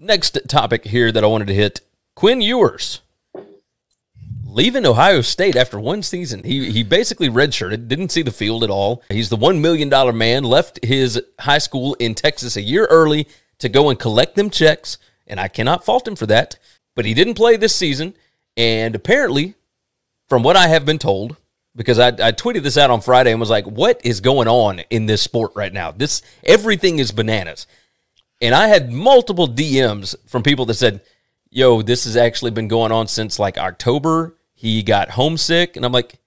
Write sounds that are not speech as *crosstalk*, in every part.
next topic here that I wanted to hit Quinn Ewers leaving Ohio State after one season. He he basically redshirted, didn't see the field at all. He's the one million dollar man. Left his high school in Texas a year early to go and collect them checks, and I cannot fault him for that. But he didn't play this season, and apparently, from what I have been told, because I, I tweeted this out on Friday and was like, "What is going on in this sport right now? This everything is bananas." And I had multiple DMs from people that said, "Yo, this has actually been going on since like October he got homesick, and I'm like,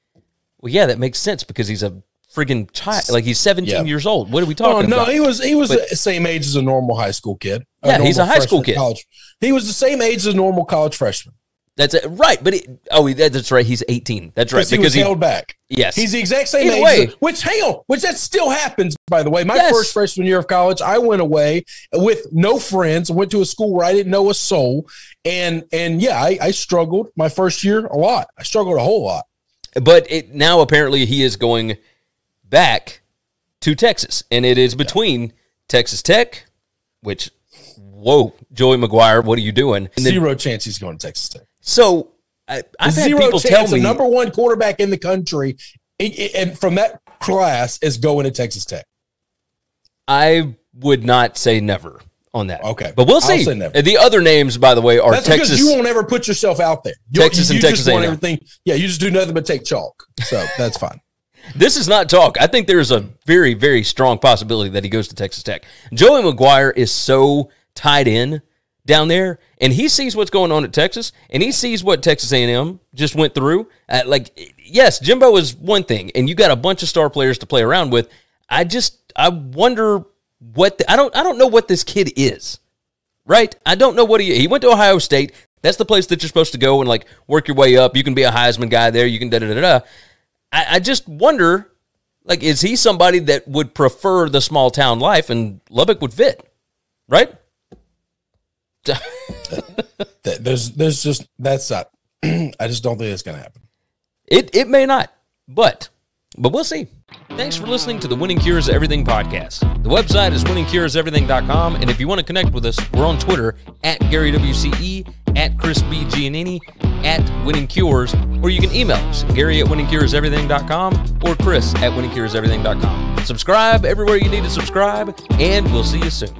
well, yeah, that makes sense because he's a friggin' child. Like he's 17 yeah. years old. What are we oh, talking oh, no, about? No, he was he was but, the same age as a normal high school kid. Yeah, he's a high school kid. College. He was the same age as a normal college freshman. That's it. right, but it, oh, that's right. He's 18. That's right because he was he, held back. Yes, he's the exact same Either age. Way. Which on, which that still happens. By the way, my yes. first freshman year of college, I went away with no friends. Went to a school where I didn't know a soul, and and yeah, I, I struggled my first year a lot. I struggled a whole lot. But it, now apparently he is going back to Texas, and it is between yeah. Texas Tech, which whoa, Joey McGuire, what are you doing? And Zero chance he's going to Texas Tech. So I, have had people tell me the number one quarterback in the country, and from that class is going to Texas Tech. I would not say never on that. Okay, but we'll see. The other names, by the way, are That's Texas. you won't ever put yourself out there. You, Texas you, you and Texas want everything. Yeah, you just do nothing but take chalk. So *laughs* that's fine. This is not talk. I think there's a very, very strong possibility that he goes to Texas Tech. Joey McGuire is so tied in down there, and he sees what's going on at Texas, and he sees what Texas A&M just went through. Uh, like, yes, Jimbo is one thing, and you got a bunch of star players to play around with. I just, I wonder what the, I don't, I don't know what this kid is, right? I don't know what he. He went to Ohio State. That's the place that you're supposed to go and like work your way up. You can be a Heisman guy there. You can da da da da. I, I just wonder, like, is he somebody that would prefer the small town life, and Lubbock would fit, right? *laughs* there's there's just that's not *clears throat* I just don't think it's gonna happen. It it may not, but but we'll see. Thanks for listening to the Winning Cures Everything podcast. The website is winningcureseverything.com, and if you want to connect with us, we're on Twitter at Gary WCE, at Chris B. Giannini, at Winning Cures, or you can email us, Gary at winningcureseverything.com or Chris at winningcureseverything.com. Subscribe everywhere you need to subscribe, and we'll see you soon.